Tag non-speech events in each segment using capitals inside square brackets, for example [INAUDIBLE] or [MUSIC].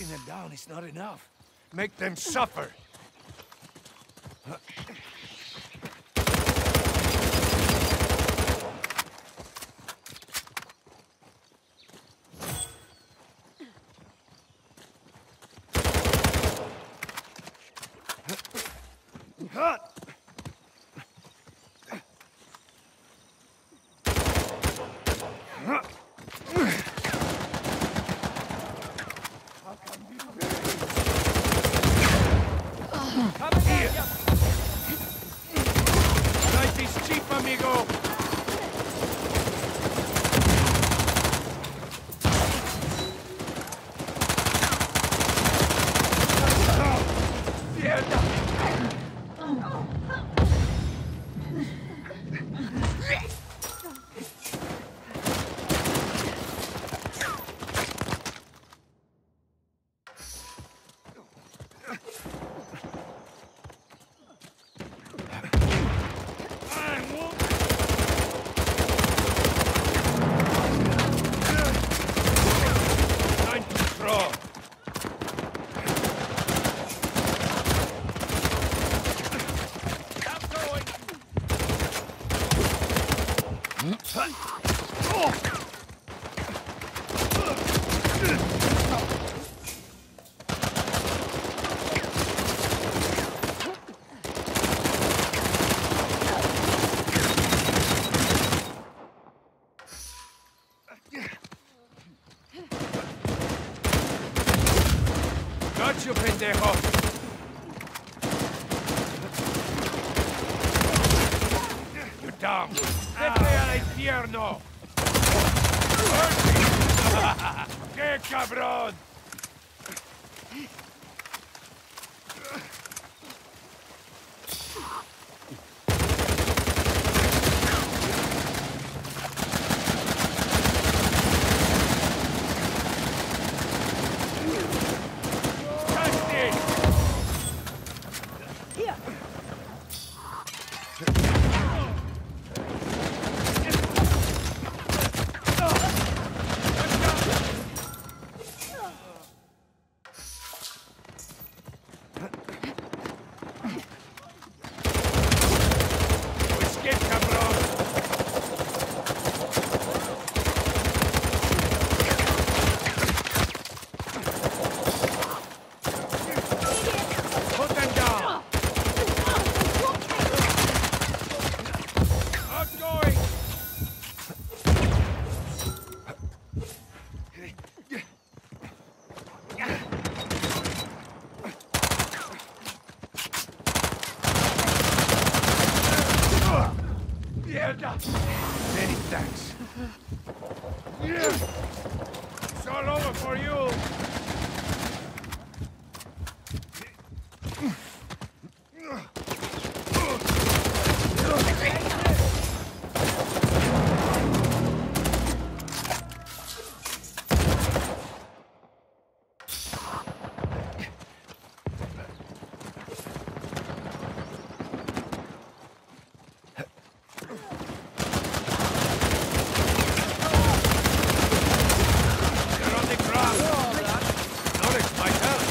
In them down is not enough. Make them suffer. Many thanks. It's all over for you! They're on the ground! Knowledge might help!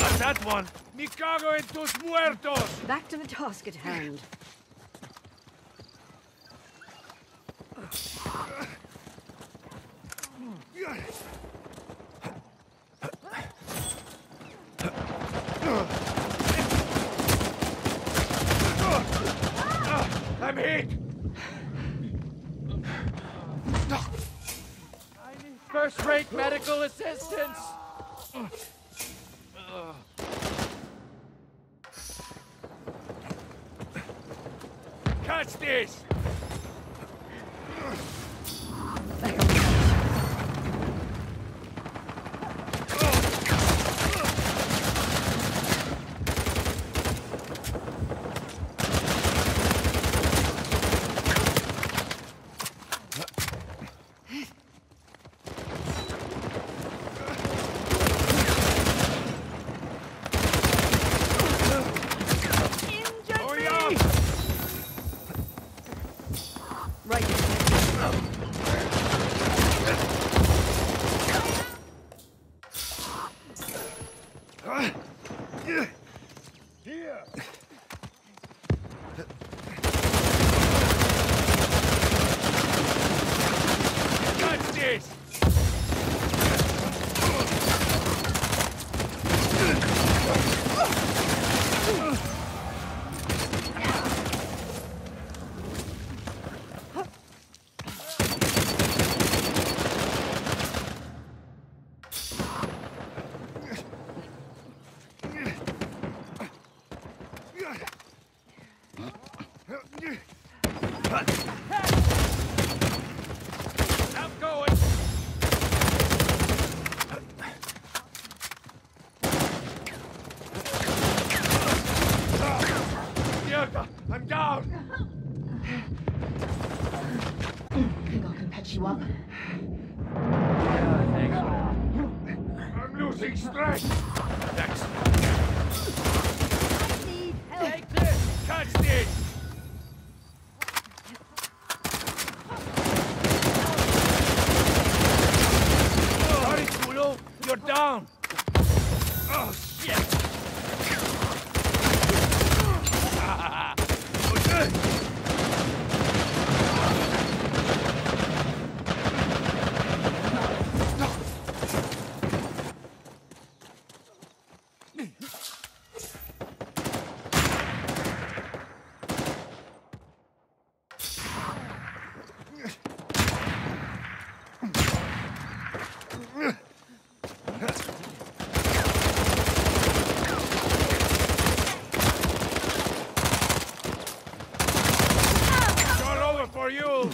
Not that one! Me cago en tus muertos! Back to the task at hand. I'm hit! First-rate medical assistance! Kulu. You're down. Oh, shit. It's [LAUGHS] all over for you.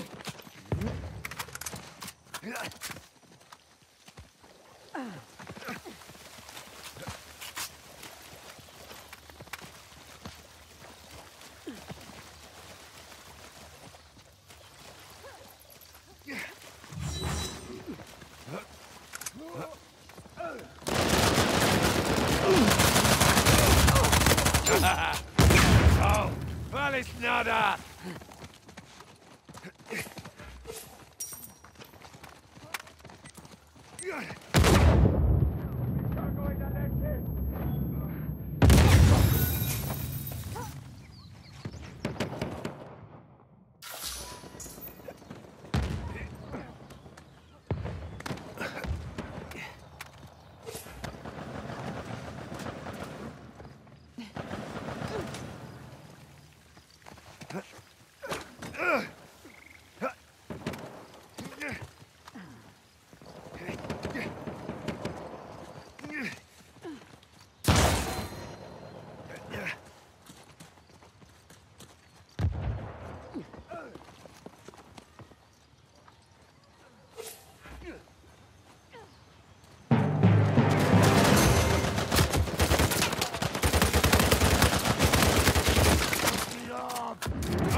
Oh, it's nada.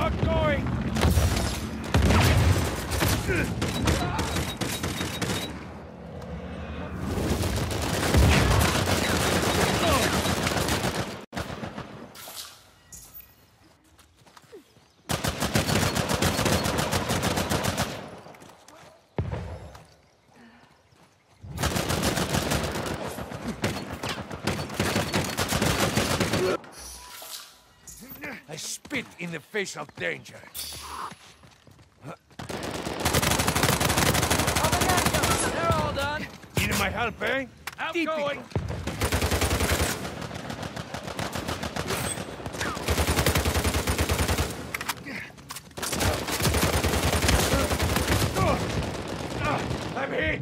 Not going. I spit in the face of danger. They're all done. Need my help, eh? Outgoing. I'm hit!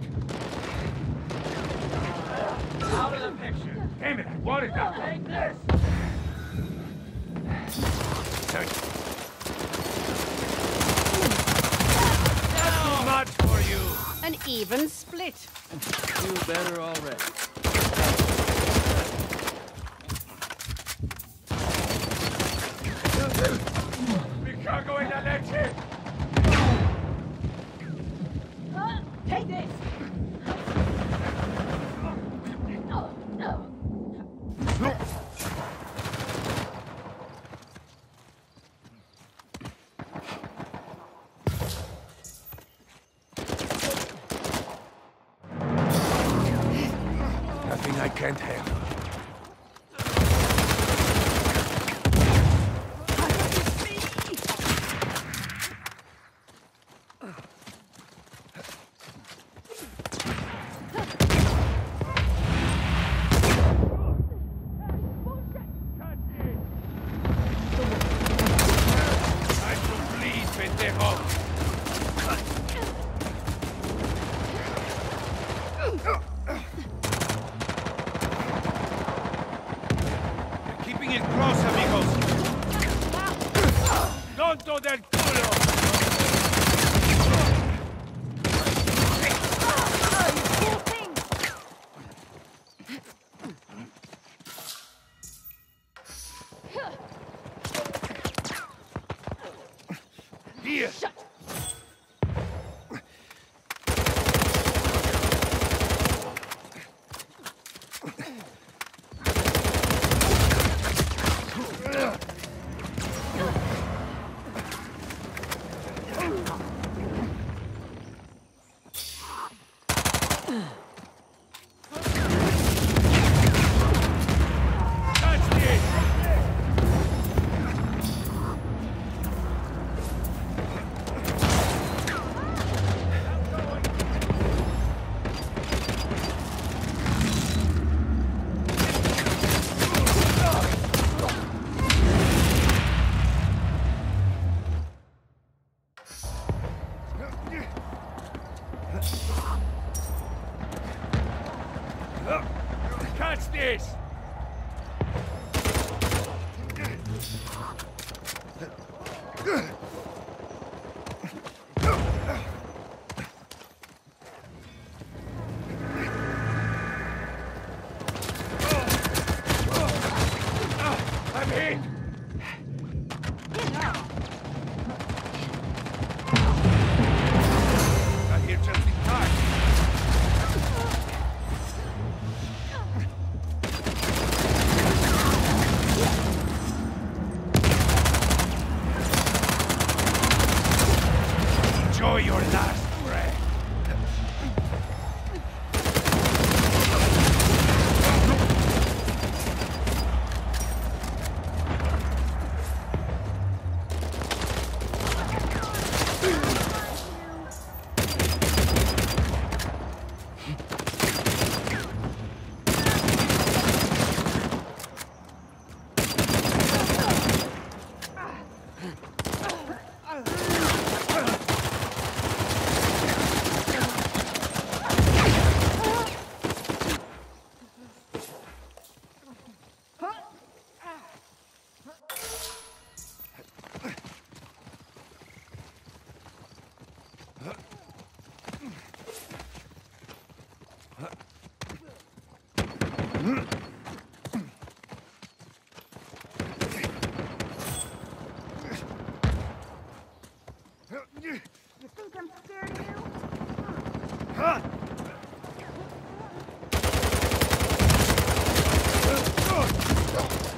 Out of the picture. Damn it, I wanted that. Take this! Even split. You better already. Me cago en la This! Catch this! You think I'm scared of you? Huh? Help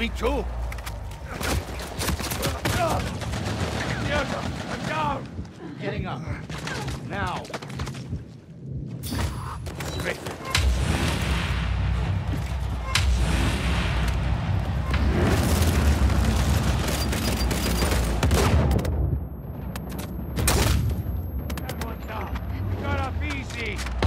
me too. I'm down. Getting up. Now. Great. Easy.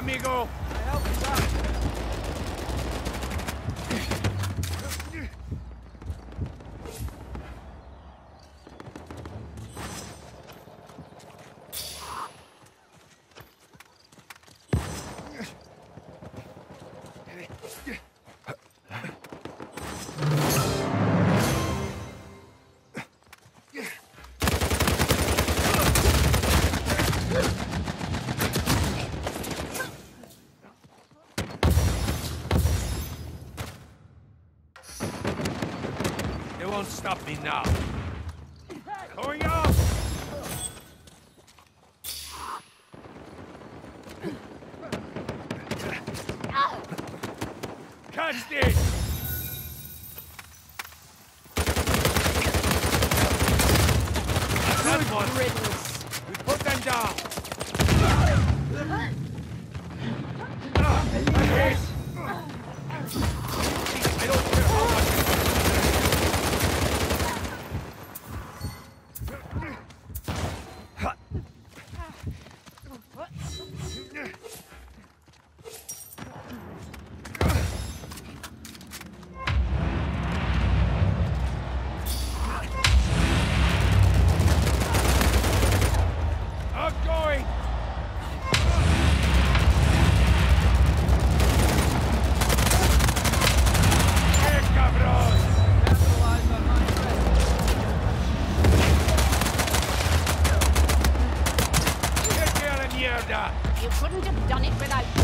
amigo. I. won't stop me now. Going up! You couldn't have done it without me.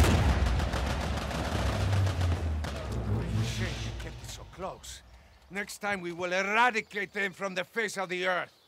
Shame you kept it so close. Next time we will eradicate them from the face of the earth.